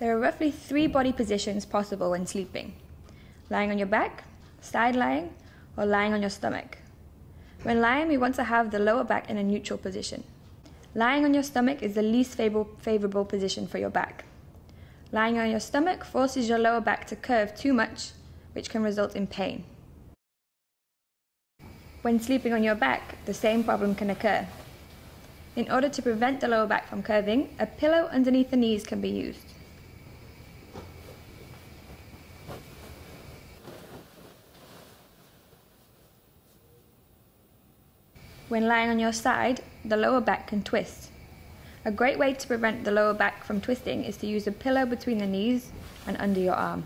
There are roughly three body positions possible when sleeping lying on your back, side lying, or lying on your stomach. When lying, we want to have the lower back in a neutral position. Lying on your stomach is the least favorable position for your back. Lying on your stomach forces your lower back to curve too much, which can result in pain. When sleeping on your back, the same problem can occur. In order to prevent the lower back from curving, a pillow underneath the knees can be used. When lying on your side, the lower back can twist. A great way to prevent the lower back from twisting is to use a pillow between the knees and under your arm.